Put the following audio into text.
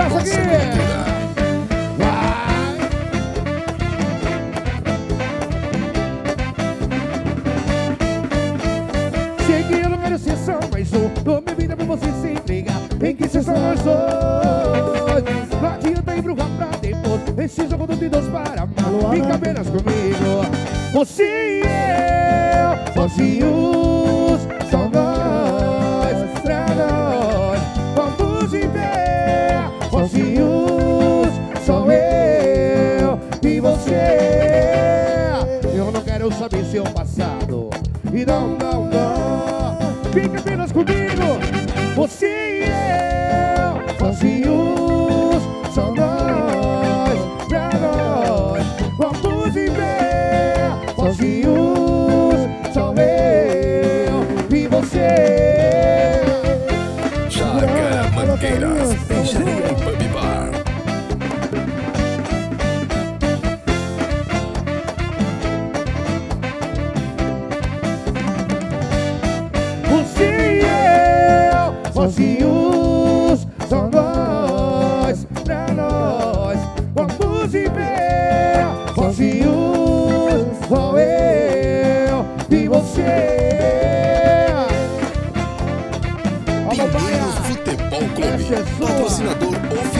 abraço aqui. Vai. Sei que eu não quero ser só mais um. Dou minha vida pra você se entregar. Em que ser só nós dois. Não adianta embrulhar pra depois. Esse jogo do Deus para amar. Fica apenas comigo. Você e eu, sozinhos, seu passado. E não, não, não. Fica apenas comigo. Você e eu, sozinhos, só nós, pra nós. Vamos viver, sozinhos, só eu e você. Chácara Mangueiras, Peixaria e sozinhos, só nós, pra nós. Vamos viver, sozinhos, só eu e você. Pinheiros Futebol é Clube, sua. patrocinador oficial